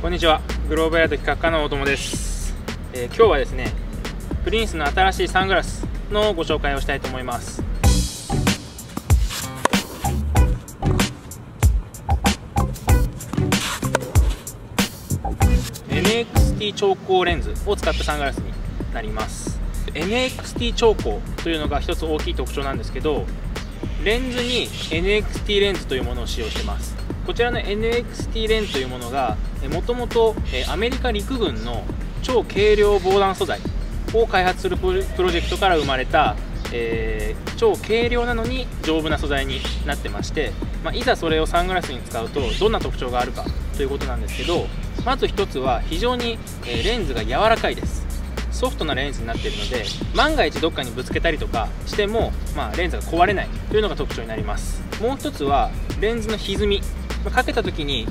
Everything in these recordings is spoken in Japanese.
こんにちは。グローバルヤード企画課の大友です、えー、今日はですねプリンスの新しいサングラスのご紹介をしたいと思います。NXT 超光レンズを使ったサングラスになります。NXT 超光というのが一つ大きい特徴なんですけどレンズに NXT レンズというものを使用してます。こちらの NXT レンズというものがもともとアメリカ陸軍の超軽量防弾素材を開発するプロジェクトから生まれた、えー、超軽量なのに丈夫な素材になってまして、まあ、いざそれをサングラスに使うとどんな特徴があるかということなんですけどまず1つは非常にレンズが柔らかいです。ソフトなレンズになっているので万が一どっかにぶつけたりとかしても、まあ、レンズが壊れないというのが特徴になります。もう1つはレンズの歪み。かけた時に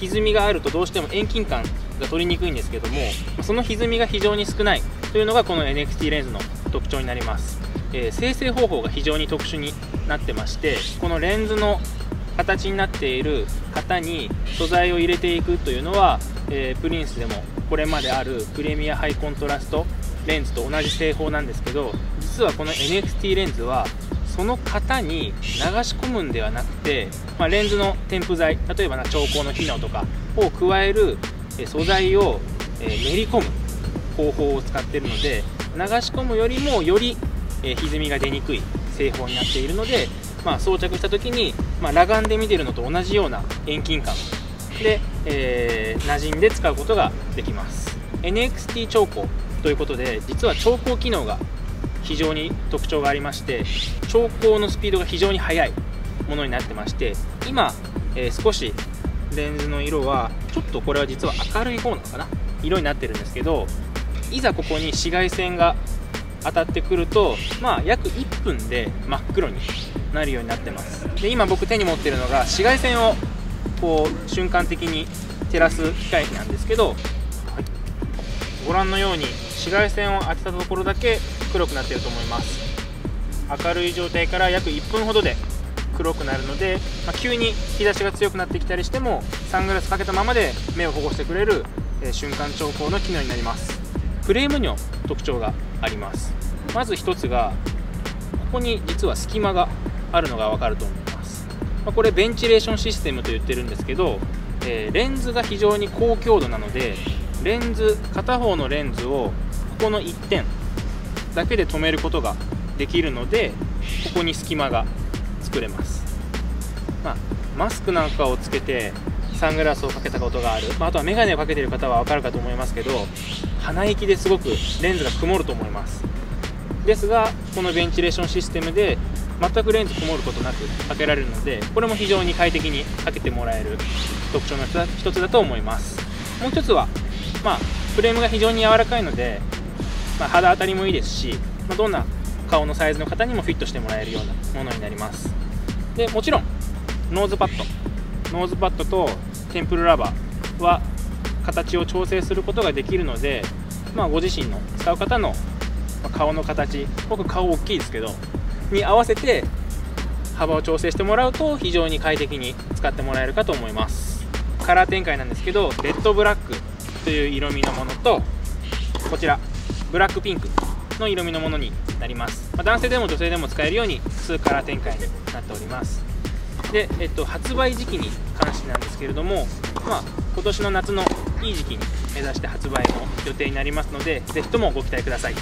歪みがあるとどうしても遠近感が取りにくいんですけどもその歪みが非常に少ないというのがこの NXT レンズの特徴になります、えー、生成方法が非常に特殊になってましてこのレンズの形になっている型に素材を入れていくというのは、えー、プリンスでもこれまであるプレミアハイコントラストレンズと同じ製法なんですけど実はこの NXT レンズはその型に流し込むんではなくて、まあ、レンズの添付剤例えばな調光の機能とかを加える素材を練り込む方法を使っているので流し込むよりもより歪みが出にくい製法になっているので、まあ、装着した時に、まあ、裸眼で見てるのと同じような遠近感で、えー、馴染んで使うことができます。NXT 調光ということで実は調光機能が非常に特徴がありまして調光のスピードが非常に速いものになってまして今、えー、少しレンズの色はちょっとこれは実は明るい方なのかな？色になってるんですけどいざここに紫外線が当たってくるとまあ約1分で真っ黒になるようになってます。で今僕手に持ってるのが紫外線をこう瞬間的に照らす機械なんですけど、はい、ご覧のように紫外線を当てたところだけ黒くなっていると思います。明るい状態から約1分ほどで黒くなるので、まあ、急に日差しが強くなってきたりしてもサングラスかけたままで目を保護してくれる、えー、瞬間調光の機能になります。フレームにも特徴があります。まず1つがここに実は隙間があるのが分かると思います、まあ、これベンチレーションシステムと言ってるんですけど、えー、レンズが非常に高強度なのでレンズ片方のレンズをここの1点だけで止めることができるのでここに隙間が作れます、まあ、マスクなんかをつけてサングラスをかけたことがある、まあ、あとは眼鏡をかけている方は分かるかと思いますけど鼻息ですごくレンズが曇ると思います。ですがこのベンチレーションシステムで全くレンズ曇ることなくかけられるのでこれも非常に快適にかけてもらえる特徴の一つだと思います。もう一つはまあフレームが非常に柔らかいのでまあ、肌当たりもいいですし、まあ、どんな顔のサイズの方にもフィットしてもらえるようなものになります。でもちろんノーズパッド。ノーズパッドとテンプルラバーは形を調整することができるので、まあ、ご自身の使う方の顔の形僕顔大きいですけどに合わせて幅を調整してもらうと非常に快適に使ってもらえるかと思います。カラー展開なんですけどレッドブラックという色味のものとこちら。ブラックピンクの色味のものになります、まあ、男性でも女性でも使えるように2カラー展開になっております。で、えっと、発売時期に関してなんですけれども、まあ、今年の夏のいい時期に目指して発売の予定になりますのでぜひともご期待ください。